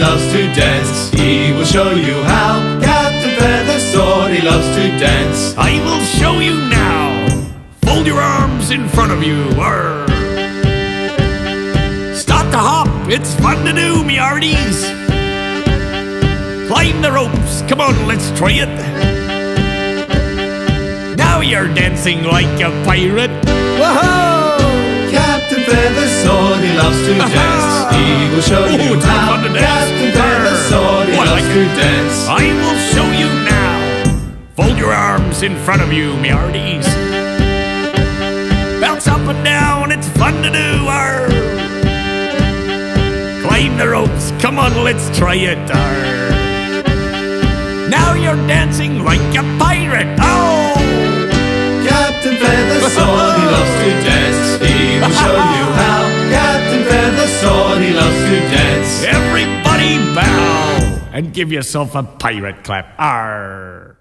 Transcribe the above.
loves to dance. He will show you how. Captain Feathersword, he loves to dance. I will show you now. Fold your arms in front of you. Arr. Start to hop. It's fun to do, me hearties. Climb the ropes. Come on, let's try it. Now you're dancing like a pirate. Whoa! Captain Feathersword, he loves to uh-huh. dance. Will show Oh, you it's how. fun to dance. I loves like to dance. I will show you now. Fold your arms in front of you, me hearties. Bounce up and down, it's fun to do. Arr. Climb the ropes, come on, let's try it. Arr. Now you're dancing like a pirate. Oh! And give yourself a pirate clap. Arr.